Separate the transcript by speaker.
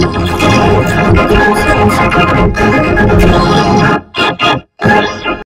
Speaker 1: Thank you.